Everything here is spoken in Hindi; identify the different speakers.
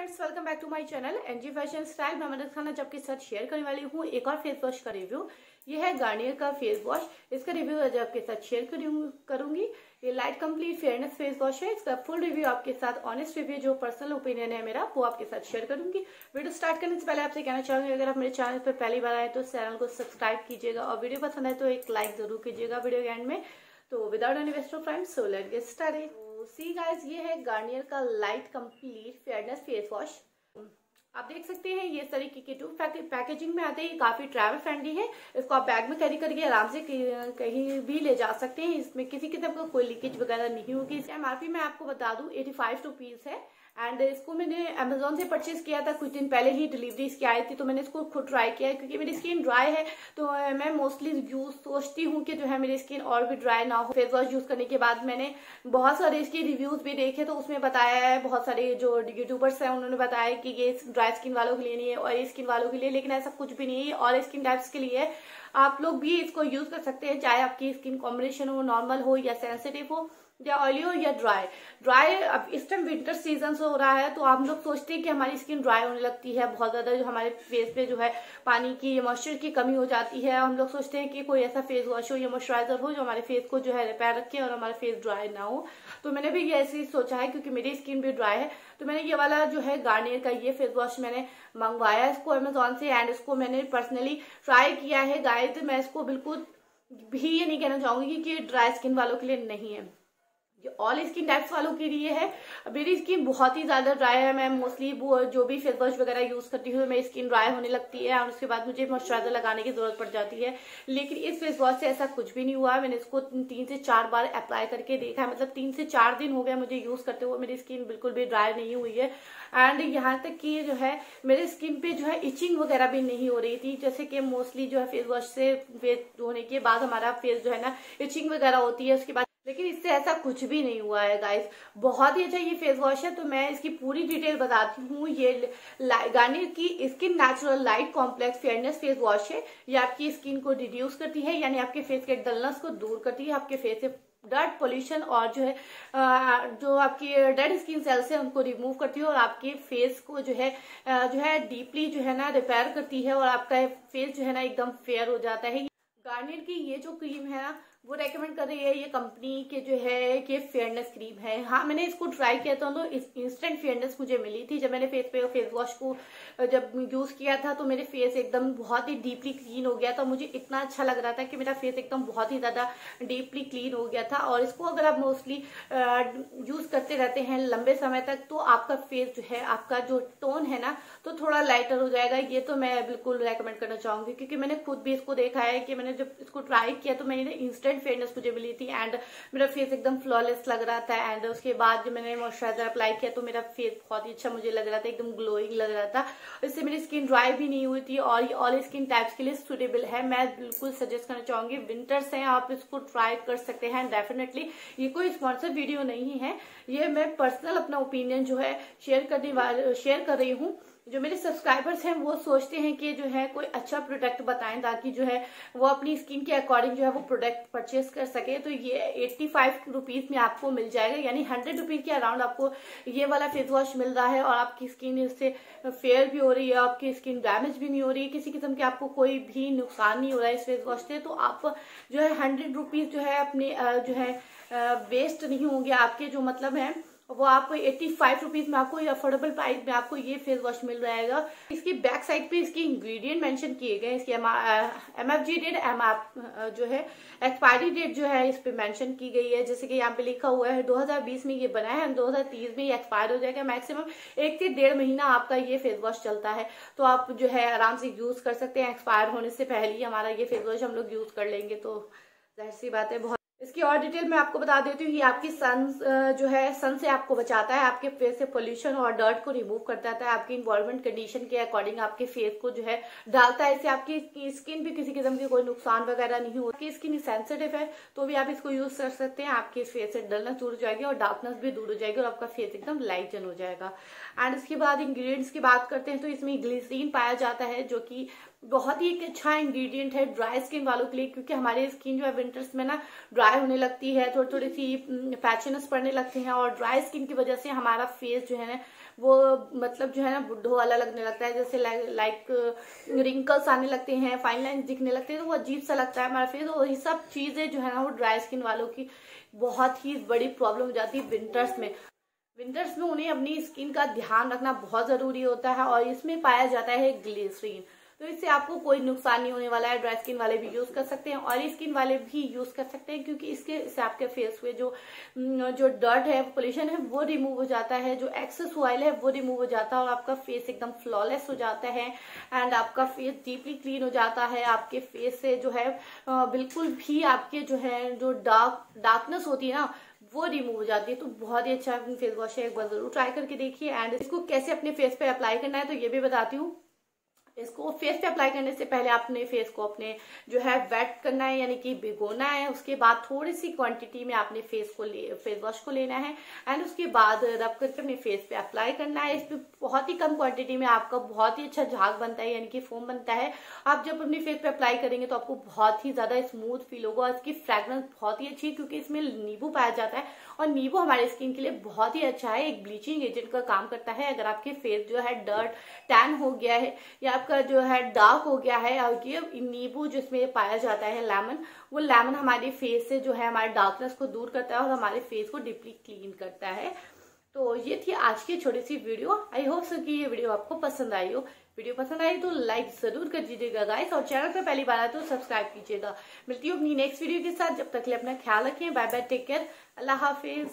Speaker 1: Friends welcome back to my channel N G fashion style मैं मदद खाना जब के साथ शेयर करने वाली हूँ, एक और फेस वॉश का रिव्यू ये है गार्नियर का फेस वॉश इसका रिव्यू आज आपके साथ शेयर करूँगी। ये light complete fairness face wash है। इसका फुल रिव्यू आपके साथ ऑनेस्ट रिव्यू जो पर्सनल ओपिनियन है मेरा, वो आपके साथ शेयर करूँगी। वीडियो स्टार्ट करने से पहले आपसे कहना चाहूँगी, अगर आप मेरे चैनल पर पहली बार आए तो चैनल को सब्सक्राइब कीजिएगा और वीडियो पसंद है तो एक लाइक ज़रूर कीजिएगा वीडियो के एंड में। तो without any waste friends so let get see guys, ये है गार्नियर का light complete fairness face wash. आप देख सकते हैं, ये तरीके के टू पैकेजिंग में आते हैं, ये काफ़ी ट्रैवल फ्रेंडली है। इसको आप बैग में कैरी करके आराम से कहीं भी ले जा सकते हैं। इसमें किसी किस्म का कोई लीकेज वगैरह नहीं होगी। एमआरपी मैं आपको बता दूँ 85 फाइव रुपीज़ है। एंड इसको मैंने अमेजोन से परचेज किया था कुछ दिन पहले ही डिलीवरी इसकी आई थी तो मैंने इसको खुद ट्राई किया क्योंकि मेरी स्किन ड्राई है तो मैं मोस्टली यूज़ सोचती हूँ कि जो है मेरी स्किन और भी ड्राई ना हो। फेस वॉश यूज़ करने के बाद मैंने बहुत सारे इसके रिव्यूज़ भी देखे तो उसमें बताया है, बहुत सारे जो यूट्यूबर्स हैं, उन्होंने बताया कि ये ड्राई स्किन वालों के लिए नहीं है और स्किन वालों के लिए, लेकिन ऐसा कुछ भी नहीं है और स्किन टाइप्स के लिए आप लोग भी इसको यूज़ कर सकते हैं, चाहे आपकी स्किन कॉम्बिनेशन हो नॉर्मल हो या सेंसिटिव हो। या ऑयली हो या ड्राई ड्राई अब इस टाइम विंटर सीज़न हो रहा है तो हम लोग सोचते हैं कि हमारी स्किन ड्राई होने लगती है, बहुत ज़्यादा जो हमारे फेस पे जो है पानी की मॉइस्चर की कमी हो जाती है। हम लोग सोचते हैं कि कोई ऐसा फेस वॉश हो या मॉइस्चराइजर हो जो हमारे फेस को जो है रिपेयर रखे और हमारा फेस ड्राई ना हो। तो मैंने भी ये ऐसे ही सोचा है, क्योंकि मेरी स्किन भी ड्राई है। तो मैंने ये वाला जो है गार्नियर का ये फेस वॉश मैंने मंगवाया इसको अमेजोन से एंड इसको मैंने पर्सनली ट्राई किया है। गाय तो मैं इसको बिल्कुल भी ये नहीं कहना चाहूँगी कि ड्राई स्किन वालों के लिए नहीं है। ऑल स्किन टाइप्स वालों के लिए है। मेरी स्किन बहुत ही ज़्यादा ड्राई है, मैं मोस्टली जो भी फेस वॉश वगैरह यूज़ करती हूँ, मेरी स्किन ड्राई होने लगती है और उसके बाद मुझे मॉइस्चराइजर लगाने की ज़रूरत पड़ जाती है। लेकिन इस फेस वॉश से ऐसा कुछ भी नहीं हुआ। मैंने इसको तीन से चार बार अप्लाई करके देखा है। मतलब तीन से चार दिन हो गया मुझे यूज़ करते हुए मेरी स्किन बिल्कुल भी ड्राई नहीं हुई है। एंड यहाँ तक कि जो है, मेरे स्किन पे जो है इचिंग वगैरह भी नहीं हो रही थी। जैसे कि मोस्टली जो है फेस वॉश से फेस धोने के बाद हमारा फेस जो है ना इचिंग वगैरह होती है, उसके बाद लेकिन इससे ऐसा कुछ भी नहीं हुआ है गाइस बहुत ही अच्छा ये फेस वॉश है तो मैं इसकी पूरी डिटेल बताती हूँ. ये गार्नियर की skin natural light complex fairness face wash है. ये आपकी स्किन को रिड्यूस करती है, यानी आपके फेस के डलनेस को दूर करती है, आपके फेस से डर्ट पोल्यूशन और जो है जो आपकी डेड स्किन सेल्स है, उनको रिमूव करती है और आपके फेस को जो है जो है डीपली जो है ना रिपेयर करती है और आपका फेस जो है ना एकदम फेयर हो जाता है. गार्नियर की ये जो क्रीम है ना वो रेकमेंड कर रही है, ये कंपनी के जो है, कि फेयरनेस क्रीम है। हाँ मैंने इसको ट्राई किया था तो इंस्टेंट फेयरनेस मुझे मिली थी। जब मैंने फेस पे फेस वॉश को जब यूज़ किया था तो मेरे फेस एकदम बहुत ही डीपली क्लीन हो गया था। मुझे इतना अच्छा लग रहा था कि मेरा फेस एकदम बहुत ही ज़्यादा डीपली क्लीन हो गया था। और इसको अगर आप मोस्टली यूज़ करते रहते हैं लंबे समय तक तो आपका फेस जो है, आपका जो टोन है ना तो थोड़ा लाइटर हो जाएगा। ये तो मैं बिल्कुल रेकमेंड करना चाहूँगी, क्योंकि मैंने खुद भी इसको देखा है कि मैंने जब इसको ट्राई किया तो मैंने इंस्टेंट इंस्टेंट फेयरनेस मुझे मिली थी एंड मेरा फेस एकदम फ्लॉलेस लग रहा था एंड उसके बाद जब मैंने मॉइस्चराइजर अप्लाई किया तो मेरा फेस बहुत ही अच्छा मुझे लग रहा था, एकदम ग्लोइंग लग रहा था। इससे मेरी स्किन ड्राई भी नहीं हुई थी, और ये ऑल स्किन टाइप्स के लिए सुटेबल है। मैं बिल्कुल सजेस्ट करना चाहूँगी विंटर्स हैं, आप इसको ट्राई कर सकते हैं डेफिनेटली ये कोई स्पॉन्सर वीडियो नहीं है। ये मैं पर्सनल अपना ओपिनियन जो है शेयर करने शेयर कर रही हूँ। जो मेरे सब्सक्राइबर्स हैं, वो सोचते हैं कि जो है कोई अच्छा प्रोडक्ट बताएँ ताकि जो है वो अपनी स्किन के अकॉर्डिंग जो है वो प्रोडक्ट परचेज कर सके। तो ये एट्टी फाइव रुपीज़ में आपको मिल जाएगा, यानी हंड्रेड रुपीज़ के अराउंड आपको ये वाला फेस वॉश मिल रहा है और आपकी स्किन इससे फेयर भी हो रही है, आपकी स्किन डैमेज भी नहीं हो रही है। किसी किस्म के आपको कोई भी नुकसान नहीं हो रहा है इस फेस वॉश से। तो आप जो है हंड्रेड रुपीज़ जो है अपने जो है वेस्ट नहीं होंगे आपके जो मतलब है। वो आपको एट्टी फाइव रुपीज़ में आपको अफोर्डेबल प्राइस में आपको ये फेस वॉश मिल जाएगा। इसकी बैक साइड पे इसकी इंग्रेडिएंट मेंशन किए गए इसकी M F G date M जो है एक्सपायरी डेट जो है, इस पे मेंशन की गई है। जैसे कि यहाँ पे लिखा हुआ है 2020 में ये बना है 2030 में ये एक्सपायर हो जाएगा। मैक्सिमम एक से डेढ़ महीना आपका ये फेस वॉश चलता है। तो आप जो है, आराम से यूज़ कर सकते हैं। एक्सपायर होने से पहले ही हमारा ये फेस वॉश हम लोग यूज़ कर लेंगे। तो ज़ाहिर सी बात है, बहुत इसकी और डिटेल मैं आपको बता देती हूँ। ये आपकी सन जो है सन से आपको बचाता है। आपके फेस से पोल्यूशन और डर्ट को रिमूव करता है। आपकी इन्वायरमेंट कंडीशन के अकॉर्डिंग आपके फेस को जो है डालता है। इससे आपकी स्किन भी किसी किस्म की कोई नुकसान वगैरह नहीं हो आपकी स्किन सेंसिटिव है तो भी आप इसको यूज़ कर सकते हैं। आपके फेस से डलनेस दूर हो जाएगी और डार्कनेस भी दूर हो जाएगी और आपका फेस एकदम लाइट जन हो जाएगा। एंड इसके बाद इंग्रीडियंट्स की बात करते हैं तो इसमें ग्लिसरीन पाया जाता है, जो कि बहुत ही एक अच्छा इंग्रेडिएंट है ड्राई स्किन वालों के लिए, क्योंकि हमारी स्किन जो है विंटर्स में ना ड्राई होने लगती है थोड़ी थोड़ी सी पैचनेस पड़ने लगते हैं, और ड्राई स्किन की वजह से हमारा फेस जो है ना, वो मतलब जो है ना बुढ़ो वाला लगने लगता है, जैसे लाइक रिंकल्स आने लगते हैं फाइन लाइन दिखने लगते हैं तो वो अजीब सा लगता है हमारा फेस और ये सब चीज़ें जो है ना वो ड्राई स्किन वालों की बहुत ही बड़ी प्रॉब्लम हो जाती है विंटर्स में। विंटर्स में उन्हें अपनी स्किन का ध्यान रखना बहुत ज़रूरी होता है, और इसमें पाया जाता है ग्लिसरीन तो इससे आपको कोई नुकसान नहीं होने वाला है ड्राई स्किन वाले भी यूज़ कर सकते हैं ऑयली स्किन वाले भी यूज़ कर सकते हैं, क्योंकि इसके से आपके फेस पे जो जो डर्ट है पोल्यूशन है, वो रिमूव हो जाता है, जो एक्सेस ऑयल है, वो रिमूव हो जाता है और आपका फेस एकदम फ्लॉलेस हो जाता है एंड आपका फेस डीपली क्लीन हो जाता है, आपके फेस से जो है बिल्कुल भी आपके जो है, जो डार्क डार्कनेस होती है ना, वो रिमूव हो जाती है। तो बहुत ही अच्छा फेस वॉश है, एक बार ज़रूर ट्राई करके देखिए एंड इसको कैसे अपने फेस पे अप्लाई करना है तो ये भी बताती हूँ। इसको फेस पे अप्लाई करने से पहले आपने फेस को अपने जो है वेट करना है, यानी कि भिगोना है। उसके बाद थोड़ी सी क्वांटिटी में आपने फेस को ले फेस वॉश को लेना है। एंड उसके बाद रब करके अपने फेस पे अप्लाई करना है। इसमें बहुत ही कम क्वांटिटी में आपका बहुत ही अच्छा झाग बनता है, यानी कि फोम बनता है। आप जब अपने फेस पे अप्लाई करेंगे तो आपको बहुत ही ज़्यादा स्मूथ फील होगा और इसकी फ्रेग्रेंस बहुत ही अच्छी है, क्योंकि इसमें नींबू पाया जाता है। और नींबू हमारे स्किन के लिए बहुत ही अच्छा है। एक ब्लीचिंग एजेंट का काम करता है। अगर आपके फेस जो है डर्ट टैन हो गया है, या आपका जो है डार्क हो गया है, और ये नींबू जिसमें पाया जाता है लेमन वो लेमन हमारे फेस से जो है हमारे डार्कनेस को दूर करता है और हमारे फेस को डीपली क्लीन करता है। तो ये थी आज की छोटी सी वीडियो आई होप सो कि ये वीडियो आपको पसंद आई हो। वीडियो पसंद आई तो लाइक ज़रूर कर दीजिएगा गाइस और चैनल पर पहली बार आए तो सब्सक्राइब कीजिएगा। मिलती हूँ अपनी नेक्स्ट वीडियो के साथ। जब तक ले अपना ख्याल रखें। बाय बाय टेक केयर अल्लाह हाफिज।